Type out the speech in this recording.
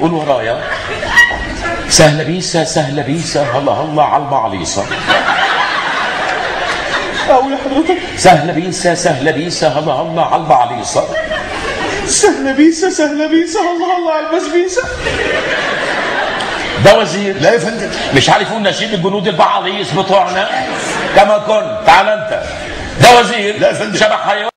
قول ورايا. سهلة بيسة سهلة بيسة هلا هلا على المعليصة أقول حضرتك سهلة بيسة سهلة بيسة هلا هلا على المعليصة سهلة بيسة سهلة بيسة هلا هلا على البسبيسة ده وزير. لا يا فندم مش عارف يقول نشيد الجنود البعاليص بتوعنا؟ كما كنت. تعال انت. ده وزير. لا يا فندم. شبح حيوان.